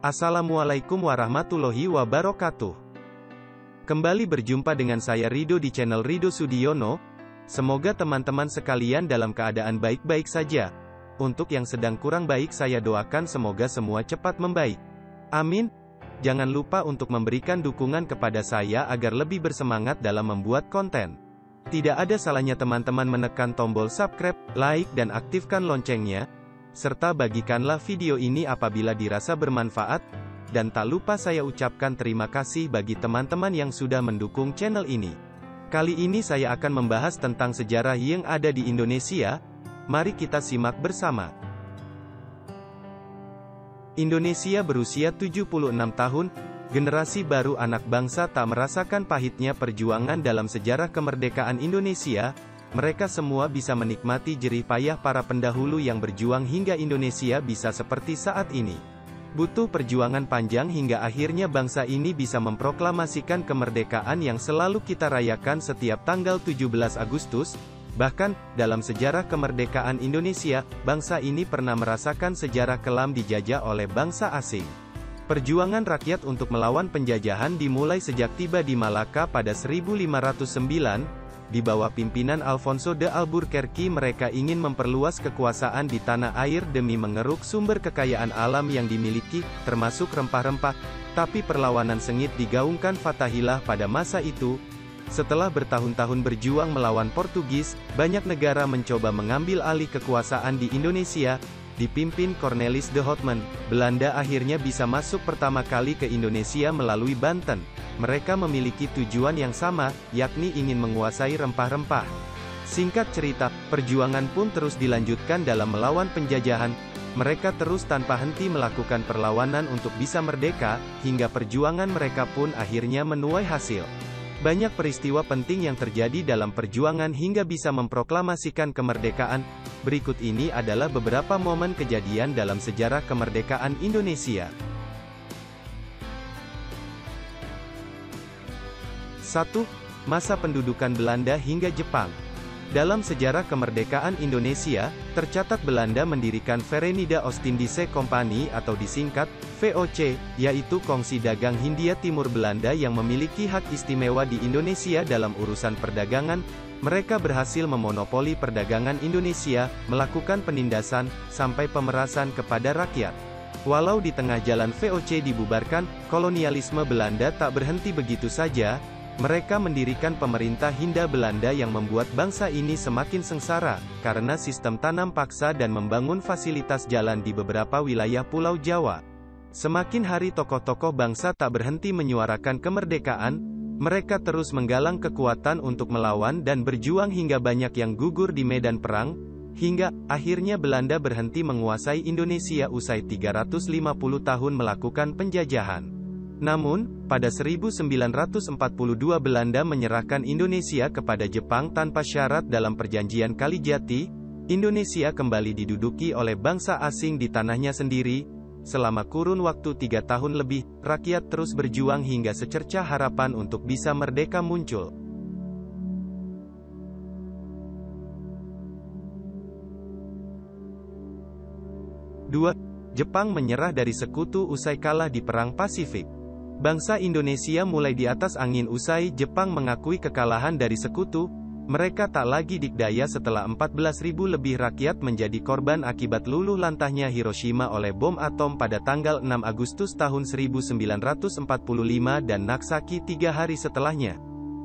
Assalamualaikum warahmatullahi wabarakatuh. Kembali berjumpa dengan saya Rido di channel Rido Sudiono. Semoga teman-teman sekalian dalam keadaan baik-baik saja. Untuk yang sedang kurang baik saya doakan semoga semua cepat membaik. Amin. Jangan lupa untuk memberikan dukungan kepada saya agar lebih bersemangat dalam membuat konten. Tidak ada salahnya teman-teman menekan tombol subscribe, like dan aktifkan loncengnya, serta bagikanlah video ini apabila dirasa bermanfaat, dan tak lupa saya ucapkan terima kasih bagi teman-teman yang sudah mendukung channel ini. Kali ini saya akan membahas tentang sejarah yang ada di Indonesia, mari kita simak bersama. Indonesia berusia 76 tahun, generasi baru anak bangsa tak merasakan pahitnya perjuangan dalam sejarah kemerdekaan Indonesia, mereka semua bisa menikmati jerih payah para pendahulu yang berjuang hingga Indonesia bisa seperti saat ini. Butuh perjuangan panjang hingga akhirnya bangsa ini bisa memproklamasikan kemerdekaan yang selalu kita rayakan setiap tanggal 17 Agustus, Bahkan, dalam sejarah kemerdekaan Indonesia, bangsa ini pernah merasakan sejarah kelam dijajah oleh bangsa asing. Perjuangan rakyat untuk melawan penjajahan dimulai sejak tiba di Malaka pada 1509, di bawah pimpinan Alfonso de Albuquerque mereka ingin memperluas kekuasaan di tanah air demi mengeruk sumber kekayaan alam yang dimiliki, termasuk rempah-rempah, tapi perlawanan sengit digaungkan Fatahillah pada masa itu. Setelah bertahun-tahun berjuang melawan Portugis, banyak negara mencoba mengambil alih kekuasaan di Indonesia, dipimpin Cornelis de Houtman, Belanda akhirnya bisa masuk pertama kali ke Indonesia melalui Banten. Mereka memiliki tujuan yang sama, yakni ingin menguasai rempah-rempah. Singkat cerita, perjuangan pun terus dilanjutkan dalam melawan penjajahan. Mereka terus tanpa henti melakukan perlawanan untuk bisa merdeka, hingga perjuangan mereka pun akhirnya menuai hasil. Banyak peristiwa penting yang terjadi dalam perjuangan hingga bisa memproklamasikan kemerdekaan. Berikut ini adalah beberapa momen kejadian dalam sejarah kemerdekaan Indonesia. 1. Masa pendudukan Belanda hingga Jepang dalam sejarah kemerdekaan Indonesia, tercatat Belanda mendirikan Verenigde Oostindische Company atau disingkat, VOC, yaitu kongsi dagang Hindia Timur Belanda yang memiliki hak istimewa di Indonesia dalam urusan perdagangan, mereka berhasil memonopoli perdagangan Indonesia, melakukan penindasan, sampai pemerasan kepada rakyat. Walau di tengah jalan VOC dibubarkan, kolonialisme Belanda tak berhenti begitu saja, mereka mendirikan pemerintah Hindia Belanda yang membuat bangsa ini semakin sengsara, karena sistem tanam paksa dan membangun fasilitas jalan di beberapa wilayah Pulau Jawa. Semakin hari tokoh-tokoh bangsa tak berhenti menyuarakan kemerdekaan, mereka terus menggalang kekuatan untuk melawan dan berjuang hingga banyak yang gugur di medan perang, hingga, akhirnya Belanda berhenti menguasai Indonesia usai 350 tahun melakukan penjajahan. Namun, pada 1942 Belanda menyerahkan Indonesia kepada Jepang tanpa syarat dalam perjanjian Kalijati, Indonesia kembali diduduki oleh bangsa asing di tanahnya sendiri, selama kurun waktu tiga tahun lebih, rakyat terus berjuang hingga secercah harapan untuk bisa merdeka muncul. Dua, Jepang menyerah dari sekutu usai kalah di Perang Pasifik. Bangsa Indonesia mulai di atas angin usai Jepang mengakui kekalahan dari sekutu, mereka tak lagi dikdaya setelah 14.000 lebih rakyat menjadi korban akibat luluh lantahnya Hiroshima oleh bom atom pada tanggal 6 Agustus tahun 1945 dan Nagasaki tiga hari setelahnya.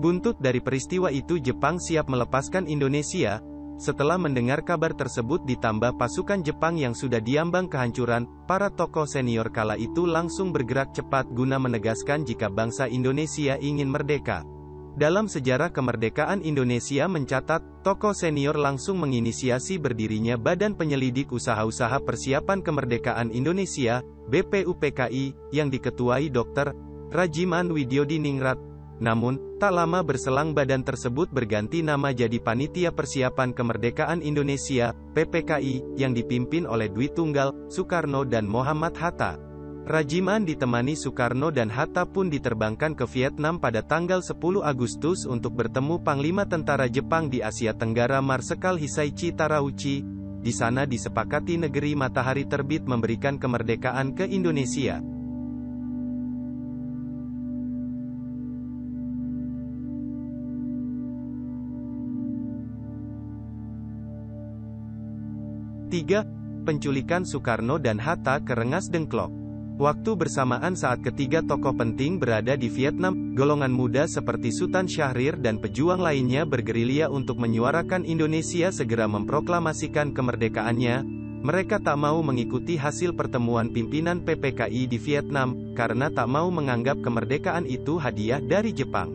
Buntut dari peristiwa itu Jepang siap melepaskan Indonesia, setelah mendengar kabar tersebut ditambah pasukan Jepang yang sudah diambang kehancuran, para tokoh senior kala itu langsung bergerak cepat guna menegaskan jika bangsa Indonesia ingin merdeka. Dalam sejarah kemerdekaan Indonesia mencatat, tokoh senior langsung menginisiasi berdirinya Badan Penyelidik Usaha-Usaha Persiapan Kemerdekaan Indonesia, BPUPKI, yang diketuai Dr. Rajiman Widyodiningrat, namun, tak lama berselang badan tersebut berganti nama jadi Panitia Persiapan Kemerdekaan Indonesia, PPKI, yang dipimpin oleh Dwi Tunggal, Soekarno dan Muhammad Hatta. Rajiman ditemani Soekarno dan Hatta pun diterbangkan ke Vietnam pada tanggal 10 Agustus untuk bertemu Panglima Tentara Jepang di Asia Tenggara Marsekal Hisaichi Tarauchi. Di sana disepakati negeri matahari terbit memberikan kemerdekaan ke Indonesia. Tiga, penculikan Soekarno dan Hatta ke Rengas Dengklok. Waktu bersamaan saat ketiga tokoh penting berada di Vietnam, golongan muda seperti Sultan Syahrir dan pejuang lainnya bergerilya untuk menyuarakan Indonesia segera memproklamasikan kemerdekaannya. Mereka tak mau mengikuti hasil pertemuan pimpinan PPKI di Vietnam, karena tak mau menganggap kemerdekaan itu hadiah dari Jepang.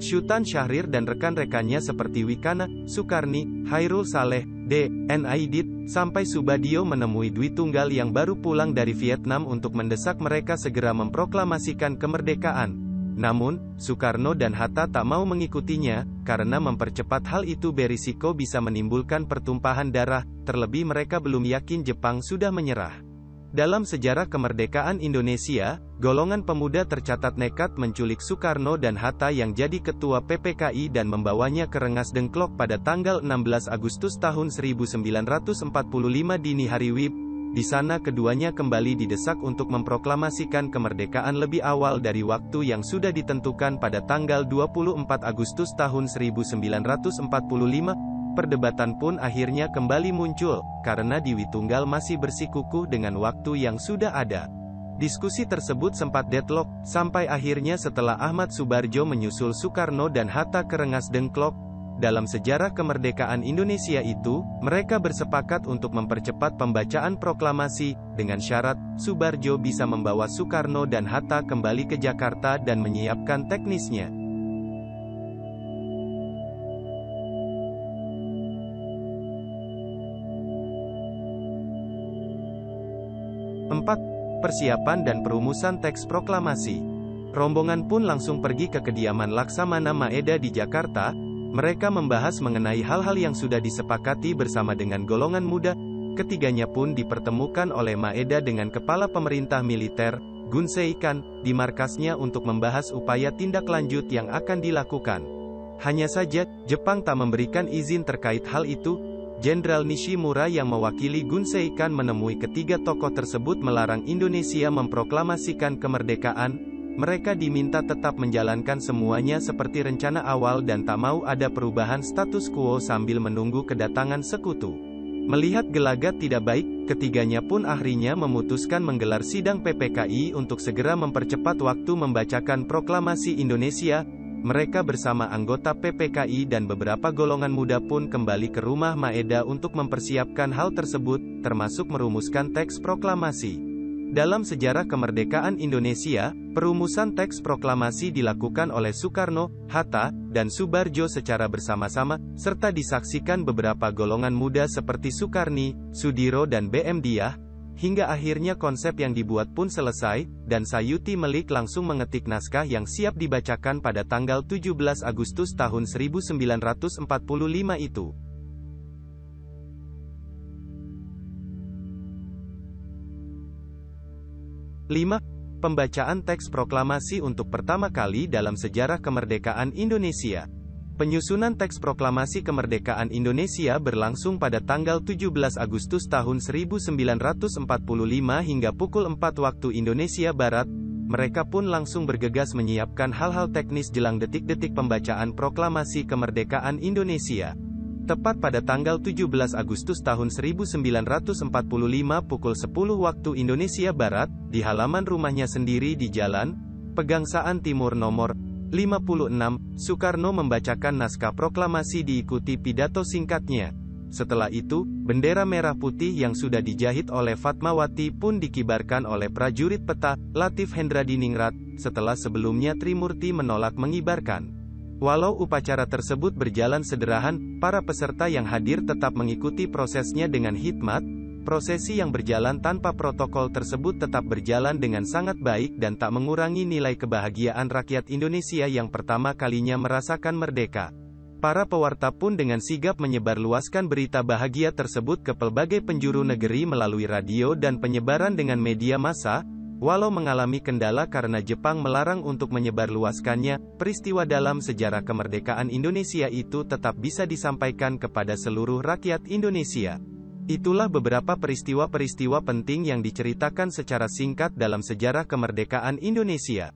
Sultan Syahrir dan rekan-rekannya seperti Wikana, Sukarni, Hairul Saleh, D. N. Aidit, sampai Subadio menemui Dwi Tunggal yang baru pulang dari Vietnam untuk mendesak mereka segera memproklamasikan kemerdekaan. Namun, Soekarno dan Hatta tak mau mengikutinya, karena mempercepat hal itu berisiko bisa menimbulkan pertumpahan darah, terlebih mereka belum yakin Jepang sudah menyerah. Dalam sejarah kemerdekaan Indonesia, golongan pemuda tercatat nekat menculik Soekarno dan Hatta yang jadi ketua PPKI dan membawanya ke Rengas Dengklok pada tanggal 16 Agustus tahun 1945 dini hari WIB. Di sana keduanya kembali didesak untuk memproklamasikan kemerdekaan lebih awal dari waktu yang sudah ditentukan pada tanggal 24 Agustus tahun 1945, perdebatan pun akhirnya kembali muncul, karena Dewi Tunggal masih bersikukuh dengan waktu yang sudah ada. Diskusi tersebut sempat deadlock, sampai akhirnya setelah Ahmad Subarjo menyusul Soekarno dan Hatta ke Rengas Dengklok, dalam sejarah kemerdekaan Indonesia itu, mereka bersepakat untuk mempercepat pembacaan proklamasi, dengan syarat, Subarjo bisa membawa Soekarno dan Hatta kembali ke Jakarta dan menyiapkan teknisnya. 4. Persiapan dan perumusan teks proklamasi. Rombongan pun langsung pergi ke kediaman Laksamana Maeda di Jakarta. Mereka membahas mengenai hal-hal yang sudah disepakati bersama dengan golongan muda. Ketiganya pun dipertemukan oleh Maeda dengan kepala pemerintah militer, Gun Seikan, di markasnya untuk membahas upaya tindak lanjut yang akan dilakukan. Hanya saja, Jepang tak memberikan izin terkait hal itu, Jenderal Nishimura yang mewakili Gunseikan menemui ketiga tokoh tersebut melarang Indonesia memproklamasikan kemerdekaan. Mereka diminta tetap menjalankan semuanya seperti rencana awal dan tak mau ada perubahan status quo sambil menunggu kedatangan sekutu. Melihat gelagat tidak baik, ketiganya pun akhirnya memutuskan menggelar sidang PPKI untuk segera mempercepat waktu membacakan proklamasi Indonesia, mereka bersama anggota PPKI dan beberapa golongan muda pun kembali ke rumah Maeda untuk mempersiapkan hal tersebut, termasuk merumuskan teks proklamasi. Dalam sejarah kemerdekaan Indonesia, perumusan teks proklamasi dilakukan oleh Soekarno, Hatta, dan Subarjo secara bersama-sama, serta disaksikan beberapa golongan muda seperti Soekarni, Sudiro dan BM Diah, Hingga akhirnya konsep yang dibuat pun selesai, dan Sayuti Melik langsung mengetik naskah yang siap dibacakan pada tanggal 17 Agustus tahun 1945 itu. Lima, Pembacaan teks proklamasi untuk pertama kali dalam sejarah kemerdekaan Indonesia. Penyusunan teks proklamasi kemerdekaan Indonesia berlangsung pada tanggal 17 Agustus tahun 1945 hingga pukul 4 waktu Indonesia Barat. Mereka pun langsung bergegas menyiapkan hal-hal teknis jelang detik-detik pembacaan proklamasi kemerdekaan Indonesia. Tepat pada tanggal 17 Agustus tahun 1945 pukul 10 waktu Indonesia Barat, di halaman rumahnya sendiri di Jalan Pegangsaan Timur nomor 56, Soekarno membacakan naskah proklamasi diikuti pidato singkatnya. Setelah itu, bendera merah putih yang sudah dijahit oleh Fatmawati pun dikibarkan oleh prajurit peta, Latif Hendradiningrat, setelah sebelumnya Trimurti menolak mengibarkan. Walau upacara tersebut berjalan sederhana, para peserta yang hadir tetap mengikuti prosesnya dengan hikmat, Prosesi yang berjalan tanpa protokol tersebut tetap berjalan dengan sangat baik dan tak mengurangi nilai kebahagiaan rakyat Indonesia yang pertama kalinya merasakan merdeka. Para pewarta pun dengan sigap menyebarluaskan berita bahagia tersebut ke pelbagai penjuru negeri melalui radio dan penyebaran dengan media massa. Walau mengalami kendala karena Jepang melarang untuk menyebarluaskannya, peristiwa dalam sejarah kemerdekaan Indonesia itu tetap bisa disampaikan kepada seluruh rakyat Indonesia. Itulah beberapa peristiwa-peristiwa penting yang diceritakan secara singkat dalam sejarah kemerdekaan Indonesia.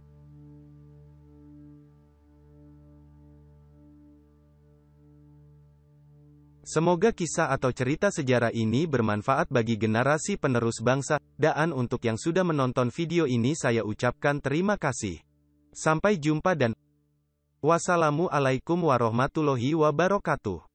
Semoga kisah atau cerita sejarah ini bermanfaat bagi generasi penerus bangsa. Dan untuk yang sudah menonton video ini saya ucapkan terima kasih. Sampai jumpa dan wassalamualaikum warahmatullahi wabarakatuh.